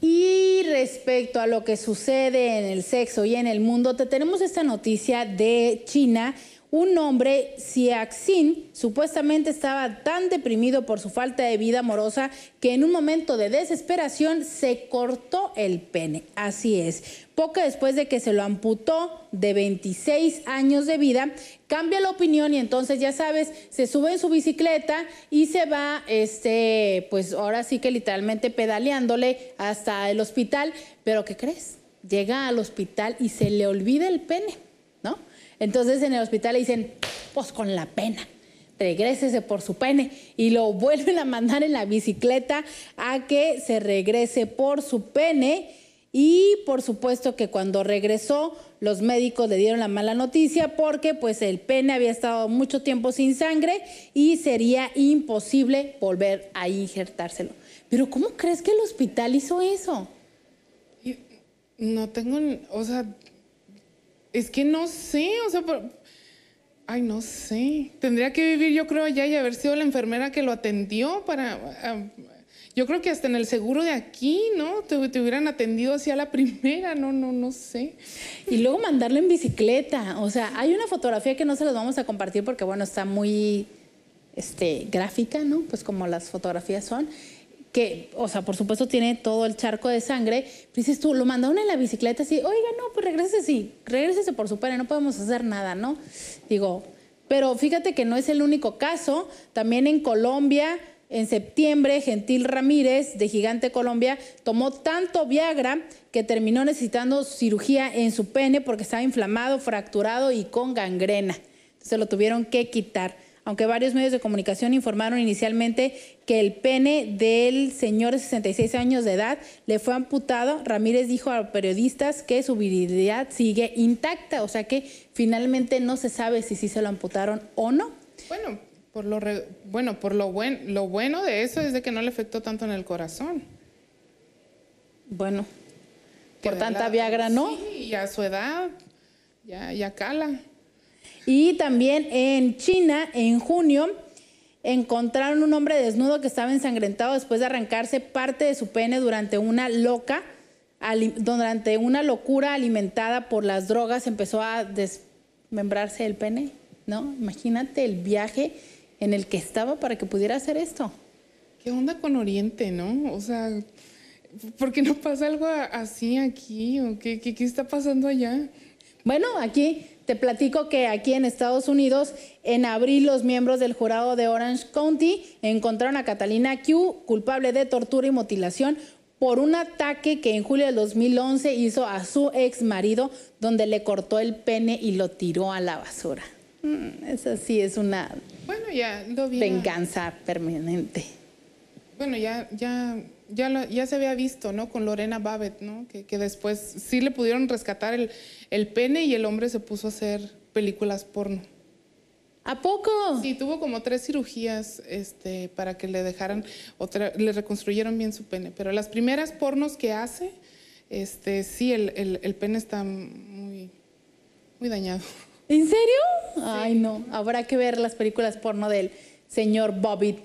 Y respecto a lo que sucede en el sexo y en el mundo, te tenemos esta noticia de China un hombre, Xiaxin, supuestamente estaba tan deprimido por su falta de vida amorosa que en un momento de desesperación se cortó el pene. Así es. Poco después de que se lo amputó de 26 años de vida, cambia la opinión y entonces ya sabes, se sube en su bicicleta y se va, este, pues ahora sí que literalmente pedaleándole hasta el hospital. Pero ¿qué crees? Llega al hospital y se le olvida el pene, ¿no? Entonces en el hospital le dicen, pues con la pena, regrésese por su pene. Y lo vuelven a mandar en la bicicleta a que se regrese por su pene. Y por supuesto que cuando regresó, los médicos le dieron la mala noticia porque pues el pene había estado mucho tiempo sin sangre y sería imposible volver a injertárselo. Pero ¿cómo crees que el hospital hizo eso? No tengo, o sea, es que no sé, o sea, ay, no sé. Tendría que vivir, yo creo, allá y haber sido la enfermera que lo atendió para. Yo creo que hasta en el seguro de aquí, ¿no? Te, hubieran atendido hacia la primera, no, no, no sé. Y luego mandarlo en bicicleta. O sea, hay una fotografía que no se las vamos a compartir porque, bueno, está muy este, gráfica, ¿no? Pues como las fotografías son que, o sea, por supuesto tiene todo el charco de sangre, dices tú, lo mandaron en la bicicleta así, oiga, no, pues regrese, sí, regrésese por su pene, no podemos hacer nada, ¿no? Digo, pero fíjate que no es el único caso, también en Colombia, en septiembre, Gentil Ramírez, de Gigante Colombia, tomó tanto Viagra que terminó necesitando cirugía en su pene porque estaba inflamado, fracturado y con gangrena. Se lo tuvieron que quitar aunque varios medios de comunicación informaron inicialmente que el pene del señor de 66 años de edad le fue amputado, Ramírez dijo a periodistas que su virilidad sigue intacta, o sea que finalmente no se sabe si sí se lo amputaron o no. Bueno, por lo bueno, por lo buen, lo bueno de eso es de que no le afectó tanto en el corazón. Bueno, por tanta Viagra, ¿no? Sí, y a su edad ya, ya cala. Y también en China, en junio, encontraron un hombre desnudo que estaba ensangrentado después de arrancarse parte de su pene durante una loca, durante una locura alimentada por las drogas, empezó a desmembrarse el pene, ¿no? Imagínate el viaje en el que estaba para que pudiera hacer esto. ¿Qué onda con Oriente, no? O sea, ¿por qué no pasa algo así aquí? ¿O qué, qué, qué está pasando allá? Bueno, aquí te platico que aquí en Estados Unidos, en abril, los miembros del jurado de Orange County encontraron a Catalina Q culpable de tortura y mutilación por un ataque que en julio del 2011 hizo a su ex marido, donde le cortó el pene y lo tiró a la basura. Mm, esa sí es una bueno, ya lo venganza permanente. Bueno, ya, ya ya, ya se había visto, ¿no? Con Lorena Babbitt, ¿no? Que, que después sí le pudieron rescatar el, el, pene y el hombre se puso a hacer películas porno. ¿A poco? Sí, tuvo como tres cirugías este, para que le dejaran, otra, le reconstruyeron bien su pene. Pero las primeras pornos que hace, este, sí, el, el, el pene está muy, muy dañado. ¿En serio? Ay, no. Habrá que ver las películas porno del señor Bobbitt.